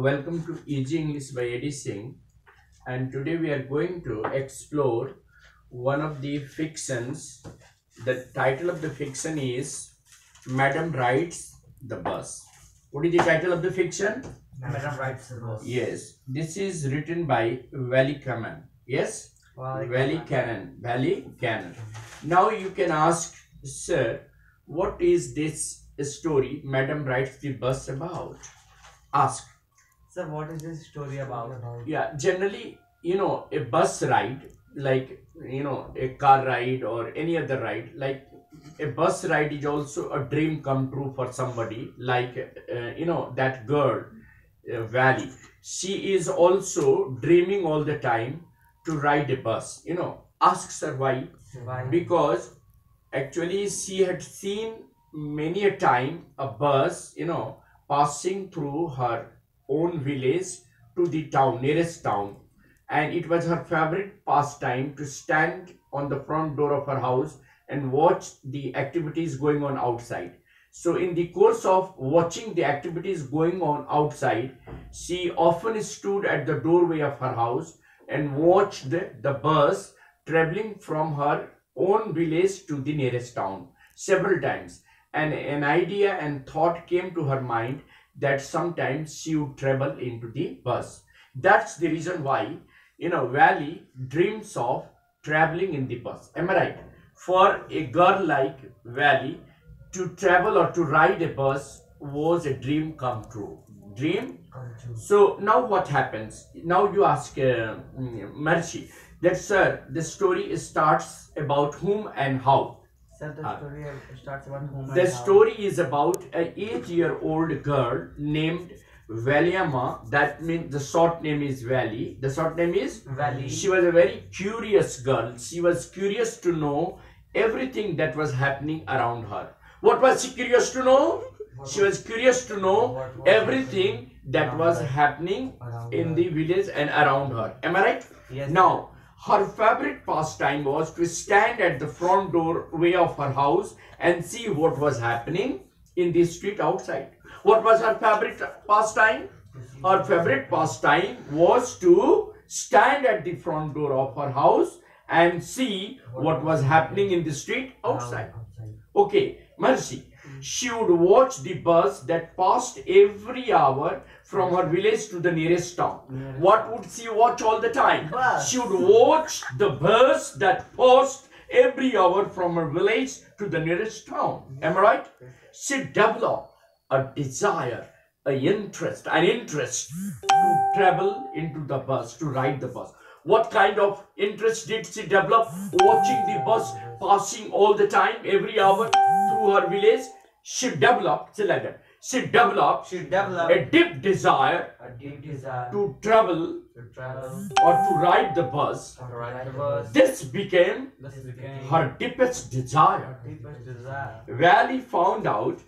Welcome to Easy English by Eddie Singh. And today we are going to explore one of the fictions. The title of the fiction is Madam Rides the Bus. What is the title of the fiction? Madam Rides the Bus. Yes, this is written by Vallikkannan. Yes, Vallikkannan. Valley Cannon. Now you can ask, sir, what is this story Madam Rides the Bus about? Ask. Sir, what is this story about? yeah generally you know a bus ride like you know a car ride or any other ride like a bus ride is also a dream come true for somebody like uh, you know that girl uh, Valli she is also dreaming all the time to ride a bus you know asks her why Why? because actually she had seen many a time a bus you know passing through her own village to the town nearest town. And it was her favorite pastime to stand on the front door of her house and watch the activities going on outside. So in the course of watching the activities going on outside she often stood at the doorway of her house and watched the, bus traveling from her own village to the nearest town several times. And an idea and thought came to her mind that sometimes she would travel into the bus that's the reason why you know Valli dreams of traveling in the bus am i right for a girl like Valli to travel or to ride a bus was a dream come true dream Come true. so now what happens? Now you ask uh, mm, Mercy that sir, the story starts about whom and how. Sir, the Uh, story starts about whom The story is about an eight-year-old girl named Valiama. That means the short name is Valli. The short name is Valli. she was a very curious girl. She was curious to know everything that was happening around her. What was she curious to know? She was curious to know everything that was happening in the village and around her. Am I right? Yes. Now, her favorite pastime was to stand at the front doorway of her house and see what was happening in the street outside. What was her favorite pastime? Her favorite pastime was to stand at the front door of her house and see what was happening in the street outside. Ah, okay, Mercy. She would watch the bus that passed every hour from her village to the nearest town. What would she watch all the time? Bus. She would watch the bus that passed every hour from her village to the nearest town. Am I right? She developed a desire, a interest, an interest to travel into the bus, to ride the bus. What kind of interest did she develop? Watching the bus passing all the time, every hour through her village. She developed, say like that. She developed She developed a deep desire a deep desire to travel to travel or to ride the bus. to ride the bus. This became This became her deepest desire. her deepest desire. Valli found out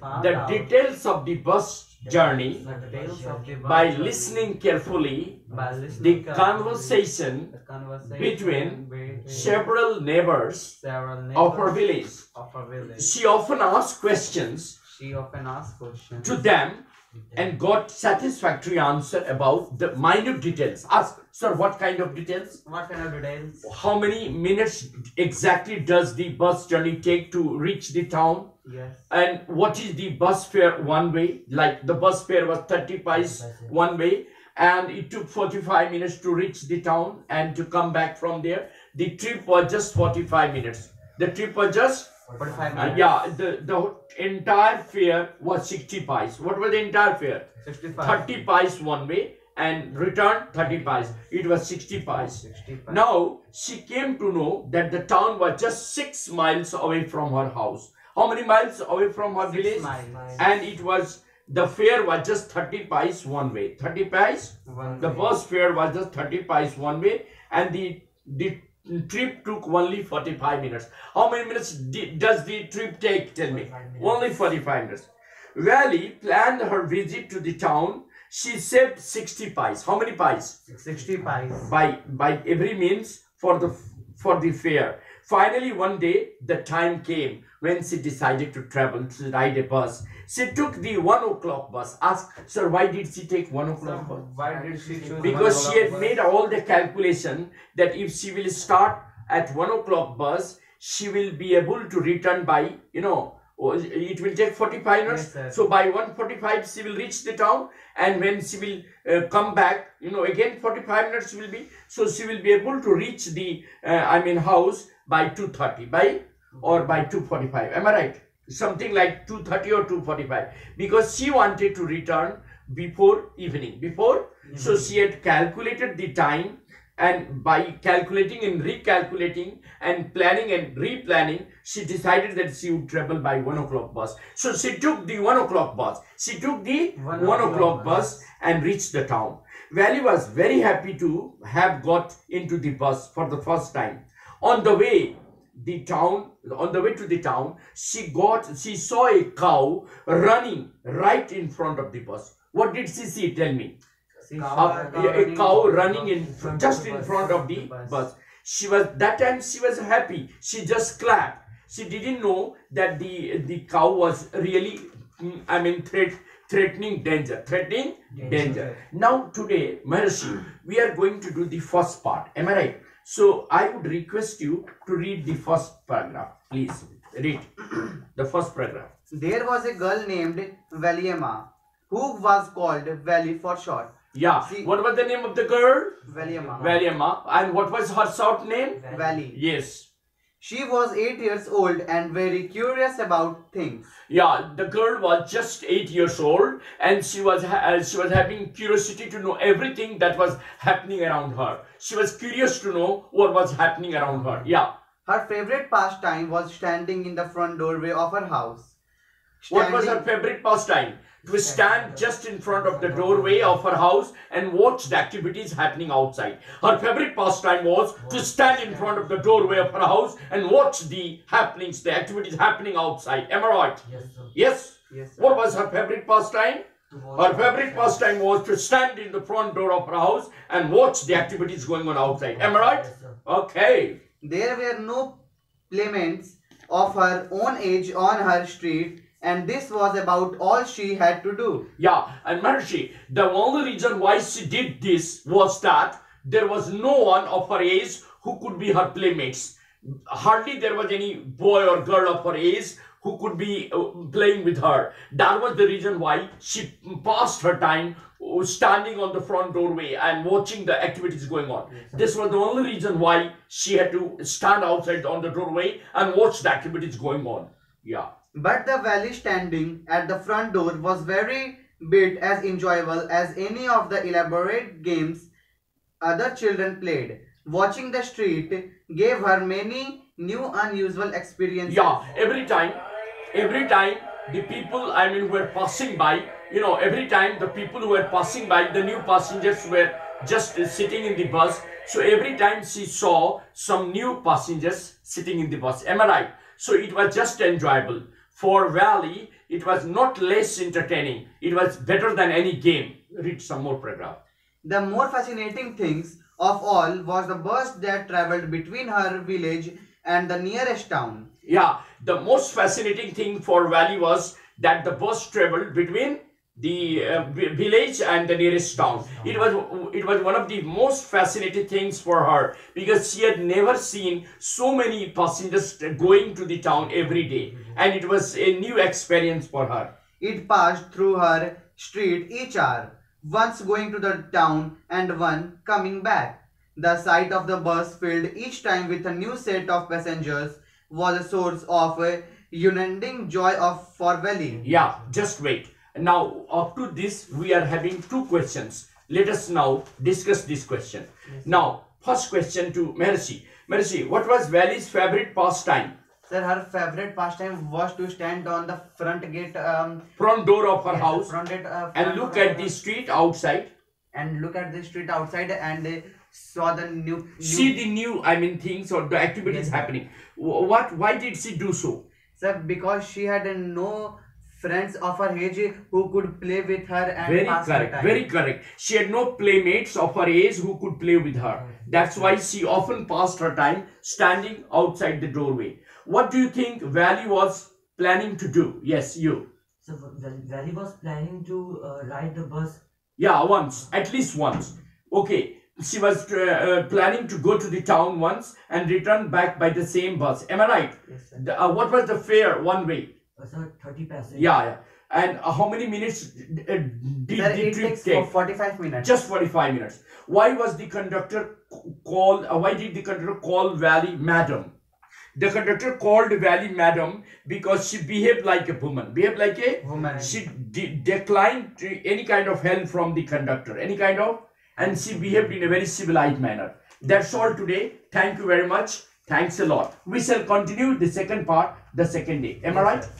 found the out details of the bus journey the details of the bus by listening carefully the conversation between several neighbors of her village. of her village. She often asked questions She often asks questions to them Mm-hmm. and got satisfactory answer about the minute details. Ask, sir, what kind of details? What kind of details? How many minutes exactly does the bus journey take to reach the town? Yes. And what is the bus fare one way? Like the bus fare was 30 paise one way and it took 45 minutes to reach the town and to come back from there. The trip was just 45 minutes. The trip was just, 45 uh, yeah, the, the entire fare was 60 paise. What was the entire fare? 65. 30 paise one way and return 30 paise. It was 60 paise. 65. Now she came to know that the town was just six miles away from her house. How many miles away from her Six village? miles. And it was the fare was just 30 paise one way. 30 paise. One The way. bus fare was just 30 paise one way, and the the trip took only 45 minutes. How many minutes di- does the trip take? Tell me. Only 45 minutes. Valli planned her visit to the town. She saved 60 paise. How many paise? 60 paise. by by every means for the for the fare Finally, one day, the time came when she decided to travel to ride a bus. She took the one o'clock bus. Ask, sir, why did she take one o'clock bus? why did she choose Because she had o'clock made all the calculation that if she will start at one o'clock bus, she will be able to return by, you know, oh, it will take 45 minutes. Yes, so by 145, she will reach the town. And when she will uh, come back, you know, again 45 minutes will be. So she will be able to reach the, uh, I mean, house by 2.30, by or by 2.45. Am I right? Something like 2.30 or 2.45. Because she wanted to return before evening. Before so mm-hmm. she had calculated the time and by calculating and recalculating and planning and replanning, she decided that she would travel by one o'clock bus. So she took the one o'clock bus. She took the One o'clock bus. bus and reached the town. Valli was very happy to have got into the bus for the first time. On the way, the town, on the way to the town, she got, she saw a cow running right in front of the bus. What did she see? Tell me cow- a cow running in front just in front of the bus. She was that time she was happy. She just clapped. She didn't know that the the cow was really, mm, I mean, threat threatening danger, threatening Danger. danger. Now today, Maharishi, we are going to do the first part. Am I right? So I would request you to read the first paragraph, please. Read the first paragraph. There was a girl named Valiema, who was called Valli for short. Yeah. See- What was the name of the girl? Valiema. Valiama. And what was her short name? Valli. Yes. She was eight years old and very curious about things. Yeah, the girl was just eight years old, and she was uh, she was having curiosity to know everything that was happening around her. She was curious to know what was happening around her. Yeah. Her favorite pastime was standing in the front doorway of her house. What was her favorite pastime? To stand just in front of the doorway of her house and watch the activities happening outside. Her favorite pastime was to stand in front of the doorway of her house and watch the happenings, the activities happening outside. Am I right? Yes, sir. Yes. Yes, sir. What was her favorite pastime? Her favorite pastime was to stand in the front door of her house and watch the activities going on outside. Am I right? Yes. Okay. There were no playmates of her own age on her street, and this was about all she had to do. Yeah, and Maharishi, the only reason why she did this was that there was no one of her age who could be her playmates. Hardly there was any boy or girl of her age who could be uh, playing with her. That was the reason why she passed her time uh, standing on the front doorway and watching the activities going on. This was the only reason why she had to stand outside on the doorway and watch the activities going on. Yeah. But the Valli standing at the front door was very bit as enjoyable as any of the elaborate games other children played. Watching the street gave her many new unusual experiences. Yeah, every time, every time the people, I mean, were passing by, you know, every time the people who were passing by, the new passengers were just sitting in the bus. So every time she saw some new passengers sitting in the bus. Am I right? So it was just enjoyable. For Valli, it was not less entertaining. It was better than any game. Read some more paragraph. The more fascinating things of all was the bus that traveled between her village and the nearest town. Yeah, the most fascinating thing for Valli was that the bus traveled between the uh, village and the nearest town. It was it was one of the most fascinating things for her because she had never seen so many passengers going to the town every day, and it was a new experience for her. It passed through her street each hour, once going to the town and one coming back. The sight of the bus filled each time with a new set of passengers was a source of uh, unending joy of for Valli. Yeah, just wait. Now, up to this, we are having two questions. Let us now discuss this question. Now, first question to Mercy. Mercy, what was Valli's favorite pastime? Sir, her favorite pastime was to stand on the front gate, um, Front door of her yes, house front gate, uh, and look at the street outside. and look at the street outside and uh, saw the new, new See the new, I mean, things or the activities Yes, happening. What? Why did she do so? Sir, because she had uh, no friends of her age who could play with her and very pass her correct time. very correct. She had no playmates of her age who could play with her. That's why she often passed her time standing outside the doorway. What do you think Valli was planning to do? Yes you. So Val- Valli was planning to uh, ride the bus. yeah once at least once. Okay she was uh, uh, planning to go to the town once and return back by the same bus. Am i right? Yes, sir. The- uh, what was the fare one way sir, 30 passengers. yeah, yeah. and uh, how many minutes uh, did the it trip takes take? for 45 minutes. just 45 minutes. Why was the conductor called, uh, why did the conductor call Valli madam? The conductor called Valli madam because she behaved like a woman. Behaved like a woman. she de- declined to any kind of help from the conductor. Any kind of and she behaved in a very civilized manner. That's all today. Thank you very much. Thanks a lot. We shall continue the second part the second day. Am i right? sir.